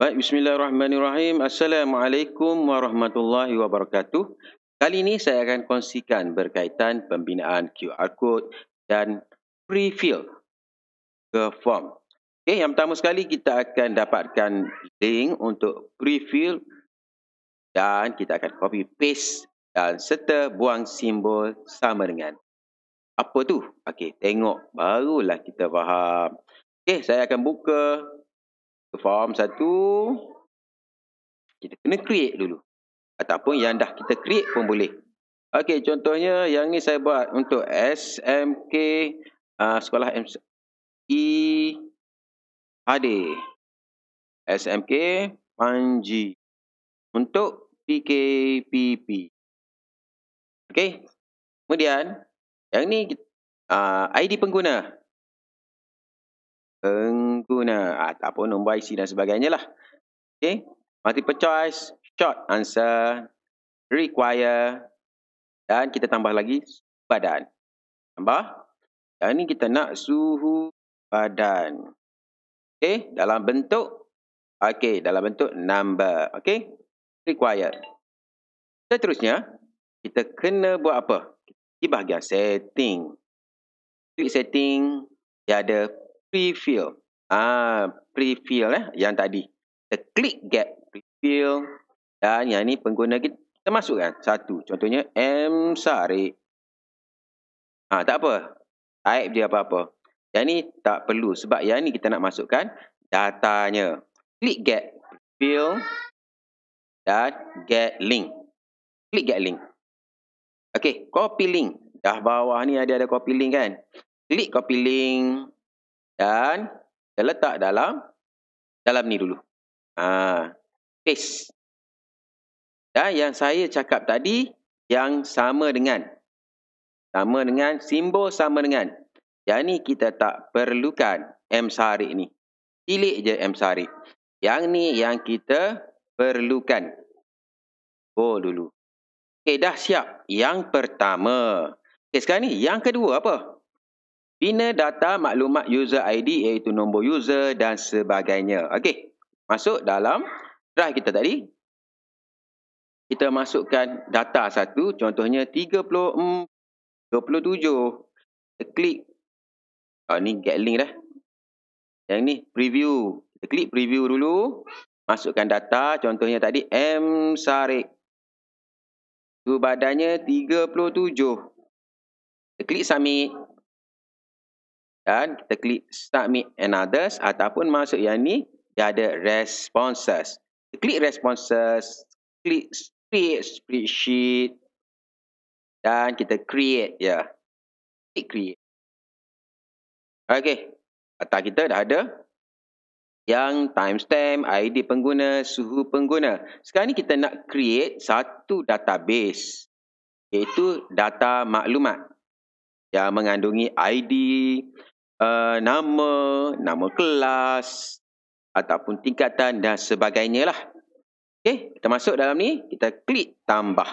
Baik, bismillahirrahmanirrahim. Assalamualaikum warahmatullahi wabarakatuh. Kali ini saya akan kongsikan berkaitan pembinaan QR code dan pre-fill ke form. Okay, yang pertama sekali kita akan dapatkan link untuk pre-fill dan kita akan copy paste dan serta buang simbol sama dengan apa tu? Okey, tengok barulah kita faham. Okey, saya akan buka form satu? Kita kena create dulu. Ataupun yang dah kita create pun boleh. Okey contohnya yang ni saya buat untuk SMK uh, sekolah MI HD SMK Panji. Untuk PKPP okey kemudian yang ni uh, ID pengguna pengguna ataupun nombor IC dan sebagainya lah. Okay. Multiple choice, short answer, require dan kita tambah lagi badan. Tambah. Dan ini kita nak suhu badan. Okay. Dalam bentuk. Okay. Dalam bentuk number. Okay. Require. Seterusnya. Kita kena buat apa? Di bahagian setting. Klik setting. Dia ada prefill. Ah, prefill eh yang tadi. Kita klik get prefill dan yang ni pengguna kita, kita masukkan satu. Contohnya M Sari. Ah, tak apa. Type dia apa-apa. Yang ni tak perlu sebab yang ni kita nak masukkan datanya. Klik get prefill dan get link. Klik get link. Okey, copy link. Dah bawah ni ada ada copy link kan? Klik copy link dan kita letak dalam dalam ni dulu. Ha, paste. Dan yang saya cakap tadi yang sama dengan sama dengan simbol sama dengan. Yang ni kita tak perlukan M sarik ni. Pilih je M sarik. Yang ni yang kita perlukan. Oh dulu. Okey dah siap. Yang pertama. Okey sekarang ni yang kedua apa? Bina data maklumat user ID iaitu nombor user dan sebagainya. Okey. Masuk dalam drive kita tadi. Kita masukkan data satu. Contohnya 30, 27. Kita klik. Oh, ni get link dah. Yang ni preview. Kita klik preview dulu. Masukkan data. Contohnya tadi M Sarik. Tu badannya 37. Kita klik submit dan kita klik submit and others ataupun masuk yang ni dia ada responses. Kita klik responses klik create spreadsheet dan kita create ya. Klik create. Okey data kita dah ada yang timestamp, ID pengguna, suhu pengguna. Sekarang ni kita nak create satu database iaitu data maklumat yang mengandungi ID, uh, nama, nama kelas ataupun tingkatan dan sebagainya lah. Okey, kita masuk dalam ni, kita klik tambah.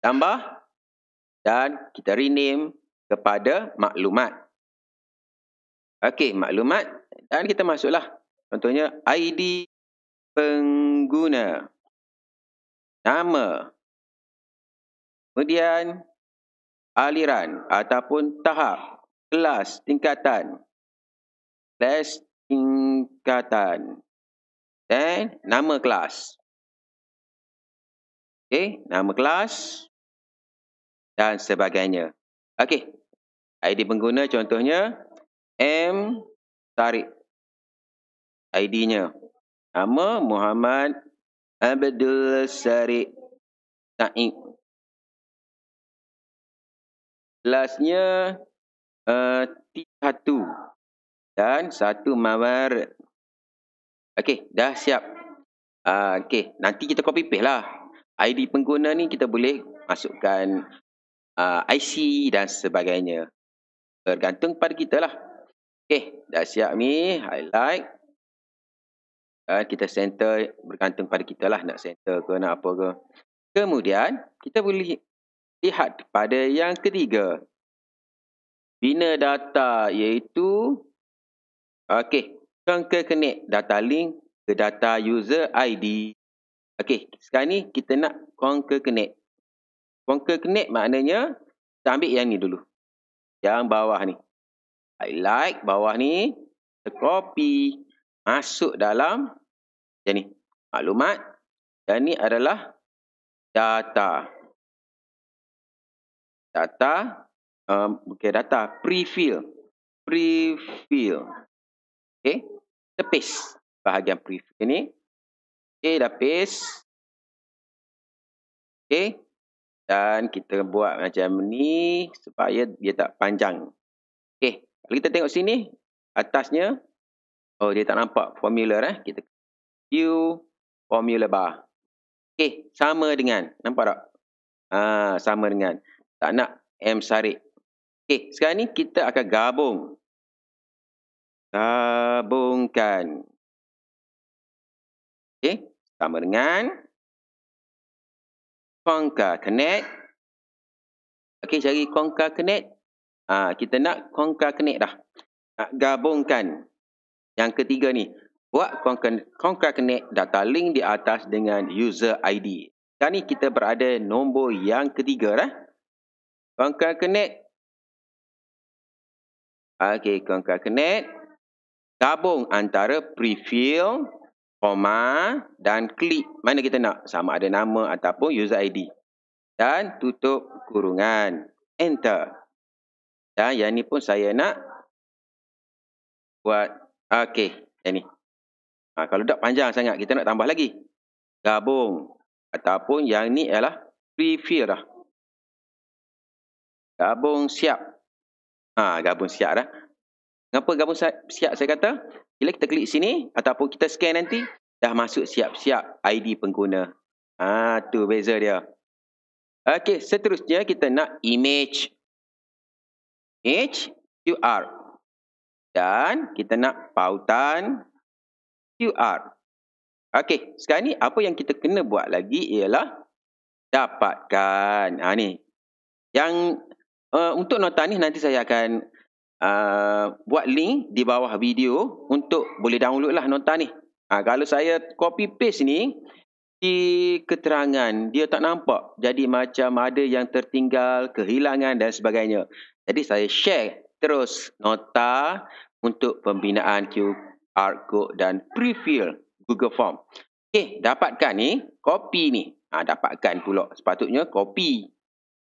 Tambah dan kita rename kepada maklumat. Okey, maklumat dan kita masuklah. Contohnya ID pengguna. Nama. Kemudian aliran ataupun tahap kelas tingkatan. Kelas tingkatan. Dan nama kelas. Okey nama kelas dan sebagainya. Okey ID pengguna contohnya M Tarik ID-nya nama Muhammad Abdul Sarik Taib. Kelasnya uh, satu dan satu mawar. Okey, dah siap. Uh, Okey, nanti kita copy paste lah. ID pengguna ni kita boleh masukkan uh, IC dan sebagainya. Bergantung pada kita lah. Okey, dah siap ni. Highlight. Uh, kita center bergantung pada kita lah nak center ke nak apa ke. Kemudian, kita boleh lihat pada yang ketiga bina data iaitu okey ke connect data link ke data user ID. Okey, sekarang ni kita nak conquer connect. Conquer connect maknanya kita ambil yang ni dulu. Yang bawah ni. Highlight bawah ni, copy masuk dalam yang ni. Maklumat. Yang ni adalah data. Data, um, bukan data, prefill. Prefill. Okey, kita paste bahagian prefill ni. Okey, dah paste. Okey. Dan kita buat macam ni supaya dia tak panjang. Okey, kalau kita tengok sini, atasnya, oh dia tak nampak formula eh. Kita view formula bar. Okey, sama dengan, nampak tak? Ah, sama dengan, tak nak M sarik. Okey, sekarang ni kita akan gabung. Gabungkan. Okey, sama dengan Conquer Connect. Okey, cari Conquer Connect. Ha, kita nak Conquer Connect dah. Nak gabungkan yang ketiga ni. Buat Conquer Connect data link di atas dengan user ID. Sekarang ni kita berada nombor yang ketiga dah. Conquer Connect. Okey, Connect. Gabung antara prefill koma dan klik. Mana kita nak? Sama ada nama ataupun user ID dan tutup kurungan. Enter. Dan yang ni pun saya nak buat. Okey yang ni. Ha, kalau tak panjang sangat kita nak tambah lagi. Gabung. Ataupun yang ni ialah prefill dah. Gabung siap ha, gabung siap dah Kenapa gabung siap saya kata? Bila kita klik sini ataupun kita scan nanti, dah masuk siap-siap ID pengguna. Ah, tu beza dia. Okey, seterusnya kita nak image. Image QR. Dan kita nak pautan QR. Okey, sekarang ni apa yang kita kena buat lagi ialah dapatkan. Ha ni. Yang uh, untuk nota ni nanti saya akan uh, buat link di bawah video untuk boleh download lah nota ni. Ha, kalau saya copy paste ni, di keterangan dia tak nampak. Jadi macam ada yang tertinggal, kehilangan dan sebagainya. Jadi saya share terus nota untuk pembinaan QR code dan prefill Google Form. Okey, dapatkan ni, copy ni. Ha, dapatkan pula. Sepatutnya copy.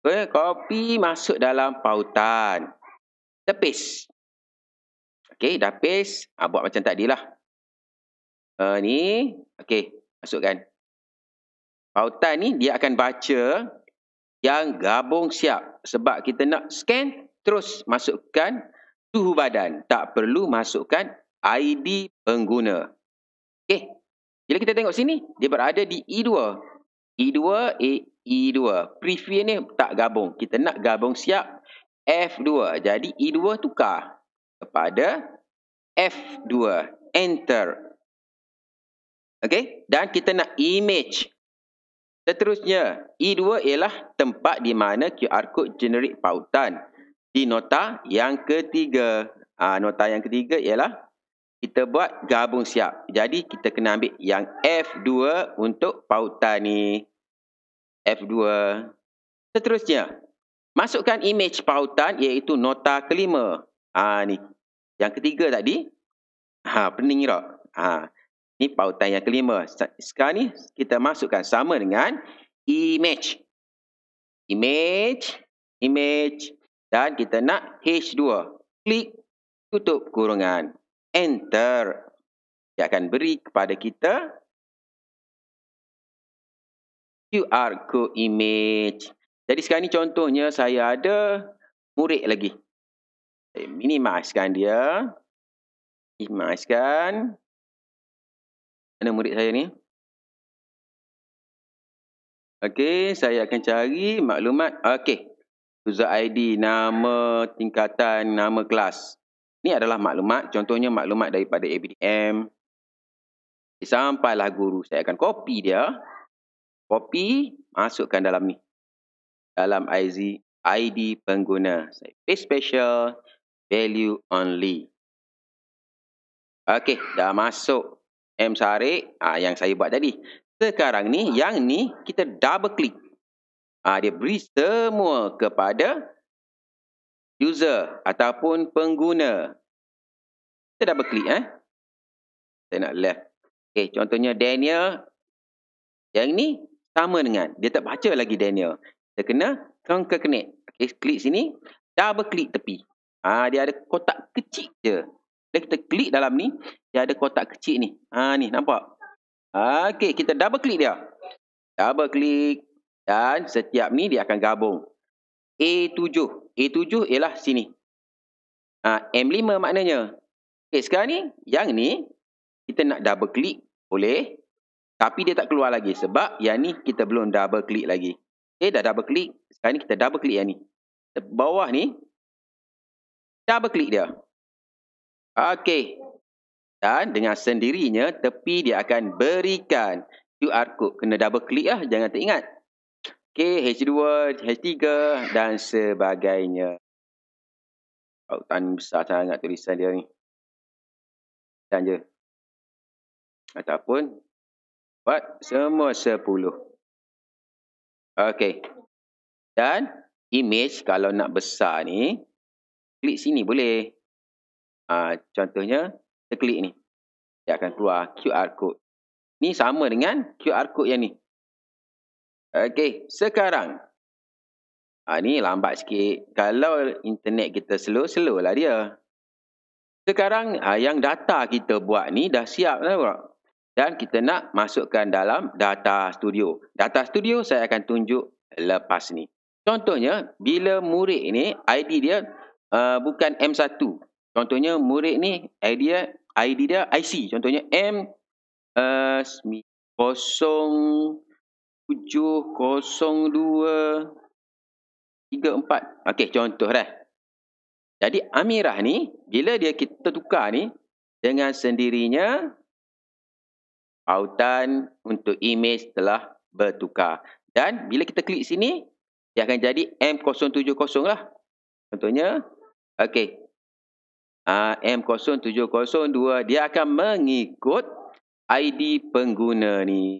Okay, copy masuk dalam pautan. Paste. Okey, dah paste. Ha, buat macam tadi lah. Uh, ni, okey, masukkan. Pautan ni dia akan baca yang gabung siap. Sebab kita nak scan, terus masukkan suhu badan. Tak perlu masukkan ID pengguna. Okey, bila kita tengok sini, dia berada di E2. E2, A, E2. Preview ni tak gabung. Kita nak gabung siap F2. Jadi E2 tukar kepada F2. Enter. Okey. Dan kita nak image. Seterusnya, E2 ialah tempat di mana QR code generate pautan. Di nota yang ketiga. Ha, nota yang ketiga ialah kita buat gabung siap. Jadi kita kena ambil yang F2 untuk pautan ni. F2. Seterusnya, Masukkan image pautan iaitu nota kelima. Ha ni. Yang ketiga tadi. Ha pening tak? Ha ni pautan yang kelima. Sekarang ni kita masukkan sama dengan image. Image, image dan kita nak H2. Klik tutup kurungan. Enter. Dia akan beri kepada kita QR code image. Jadi sekarang ni contohnya saya ada murid lagi. Saya minimizekan dia. Minimizekan. Mana murid saya ni? Okey, saya akan cari maklumat. Okey. User ID, nama tingkatan, nama kelas. Ini adalah maklumat. Contohnya maklumat daripada ABDM. Sampailah guru. Saya akan copy dia. Copy, masukkan dalam ni dalam ID, ID pengguna. Saya paste special, value only. Okey, dah masuk M sarik ah yang saya buat tadi. Sekarang ni yang ni kita double click. Ah dia beri semua kepada user ataupun pengguna. Kita double click eh. Saya nak left. Okey, contohnya Daniel yang ni sama dengan dia tak baca lagi Daniel. Kita kena conquer connect. Okey, klik sini, double klik tepi. Ah dia ada kotak kecil je. Dan kita klik dalam ni, dia ada kotak kecil ni. Ha ni, nampak? Okey, kita double klik dia. Double klik dan setiap ni dia akan gabung. A7. A7 ialah sini. Ha, M5 maknanya. Okey, sekarang ni, yang ni kita nak double klik boleh. Tapi dia tak keluar lagi sebab yang ni kita belum double klik lagi. Okey, dah double klik. Sekarang ni kita double klik yang ni. Bawah ni, double klik dia. Okey. Dan dengan sendirinya tepi dia akan berikan QR code. Kena double klik lah. Jangan teringat. Okey. H2, H3 dan sebagainya. Pautan besar sangat tulisan dia ni. Dan je. Ataupun buat semua 10. Okey. Dan image kalau nak besar ni. Klik sini boleh. Ha, contohnya, kita klik ni. Dia akan keluar QR code. Ni sama dengan QR code yang ni. Okey, sekarang. Ha, ni lambat sikit. Kalau internet kita slow, slow lah dia. Sekarang ha, yang data kita buat ni dah siap lah. Dan kita nak masukkan dalam data studio. Data studio saya akan tunjuk lepas ni. Contohnya, bila murid ni, ID dia uh, bukan M1. Contohnya murid ni idea ID dia IC. Contohnya M uh, 0702 34. Okey, contoh dah. Jadi Amirah ni bila dia kita tukar ni dengan sendirinya pautan untuk image telah bertukar. Dan bila kita klik sini dia akan jadi M070 lah. Contohnya okey, M0702 dia akan mengikut ID pengguna ni.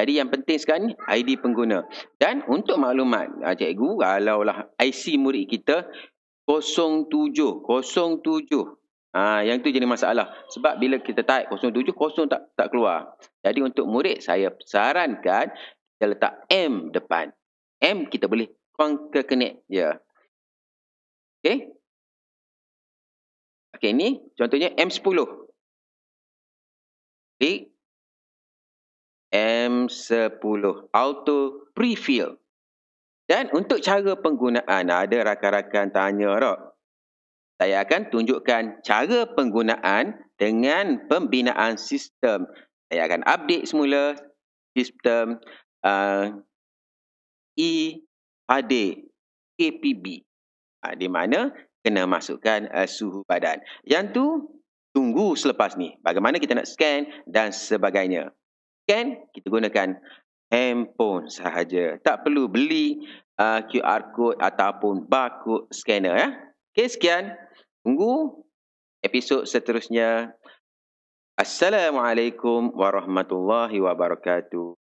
Jadi yang penting sekarang ni ID pengguna. Dan untuk maklumat ah, cikgu kalaulah IC murid kita 07 07 Ha, yang tu jadi masalah. Sebab bila kita type 07, kosong tak, tak keluar. Jadi untuk murid, saya sarankan kita letak M depan. M kita boleh conquer connect je. Okey. Okey, ni contohnya M10. Klik. M10. Auto prefill. Dan untuk cara penggunaan, ada rakan-rakan tanya tak? Saya akan tunjukkan cara penggunaan dengan pembinaan sistem. Saya akan update semula sistem uh, E-HD KPB ha, di mana kena masukkan uh, suhu badan. Yang tu tunggu selepas ni. Bagaimana kita nak scan dan sebagainya. Scan kita gunakan handphone sahaja. Tak perlu beli uh, QR code ataupun barcode scanner ya. Okey sekian. Tunggu episod seterusnya. Assalamualaikum warahmatullahi wabarakatuh.